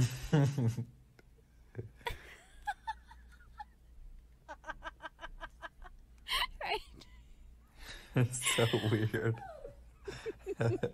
right? It's so weird.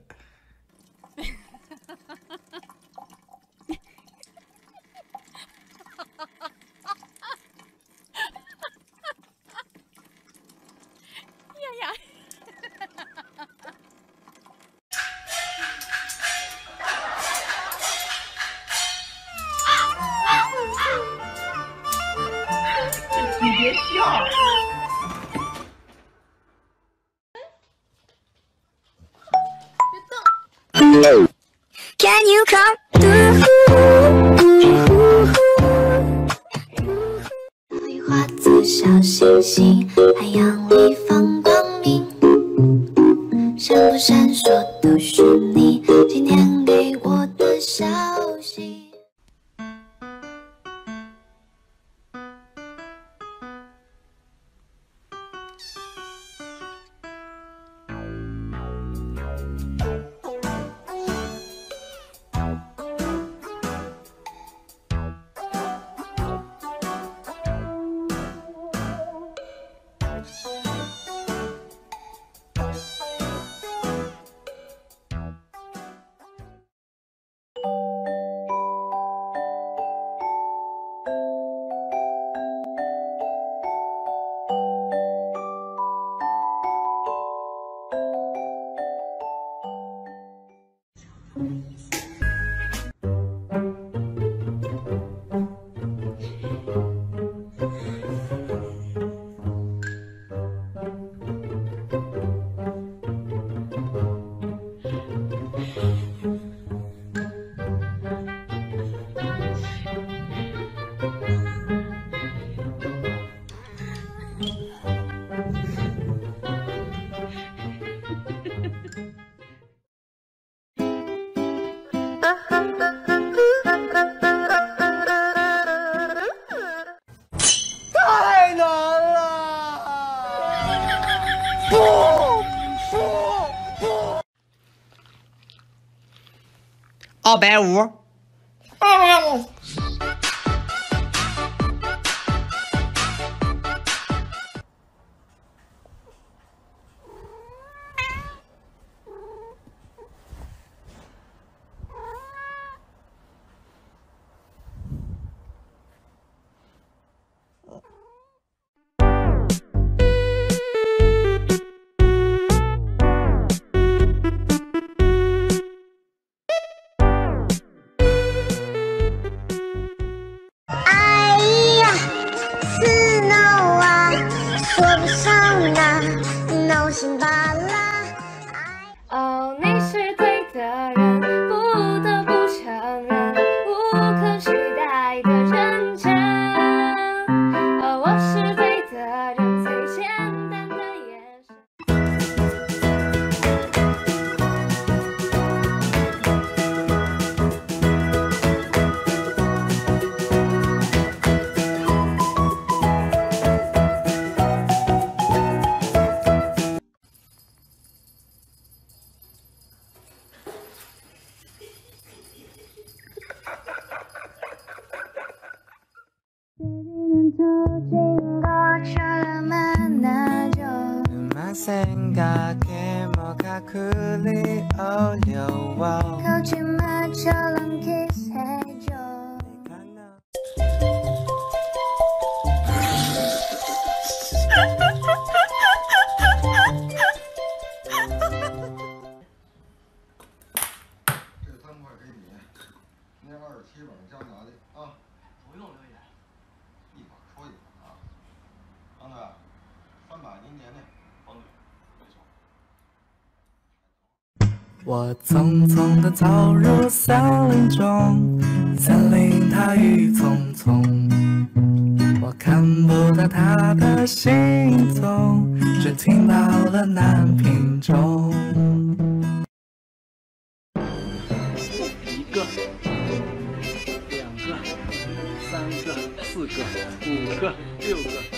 二百五。啊克里奥尔娃，你，我匆匆地走入森林中，森林它一丛丛，我看不到他的行踪，只听到了南屏钟。一个、两个、三个、四个、五个、六个。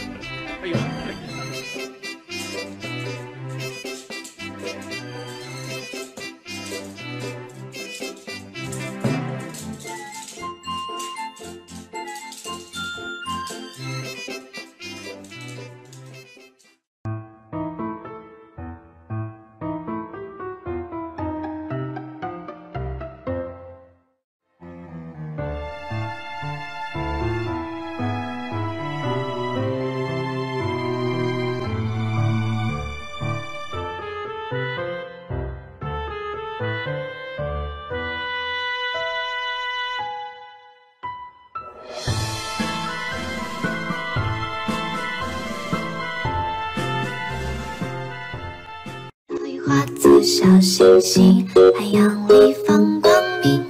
小星星，海洋里放光明，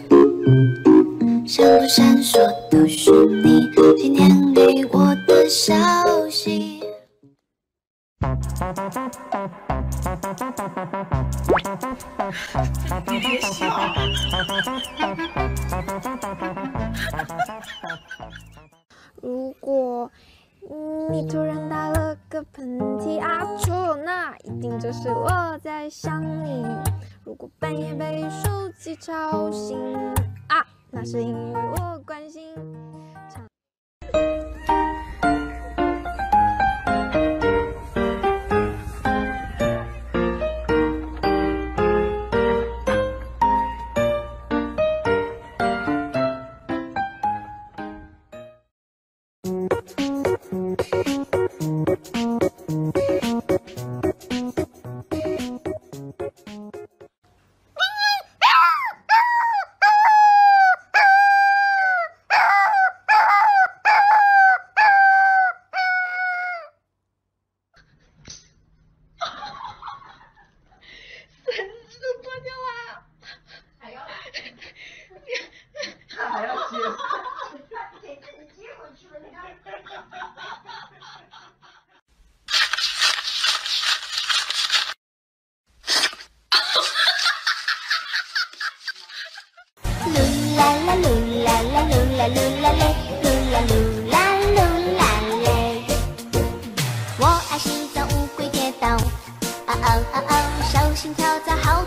闪不闪烁都是你今天给我的消息。如果你突然打了个喷嚏啊，一定就是我在想你。如果半夜被手机吵醒啊，那是因为我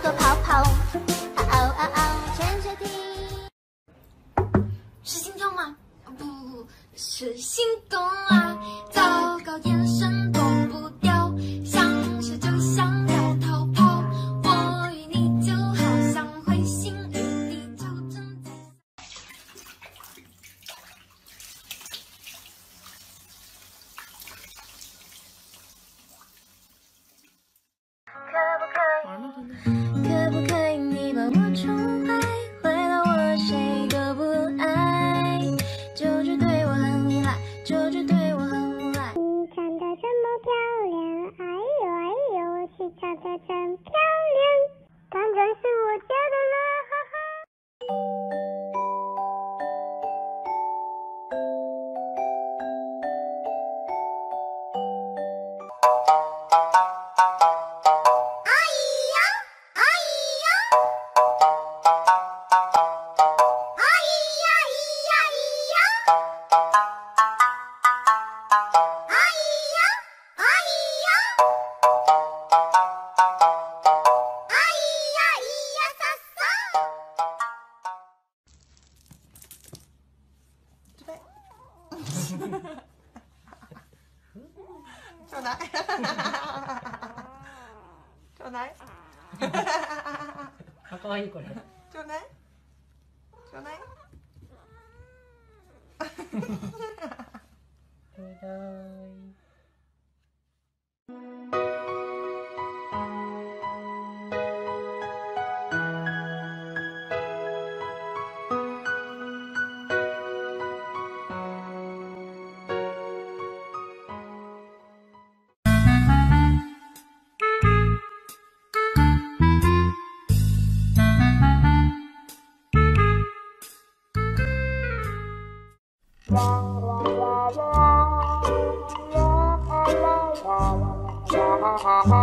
蚤好多泡泡，啊哦啊哦，潜水艇。是心跳吗？不，是心动啊！糟糕，长得真漂亮，当然是我ちょうだい。ちょうだい。かわいいこれ。ちょうだい。ちょうだい。ちょうだい。Ha ha ha.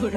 これ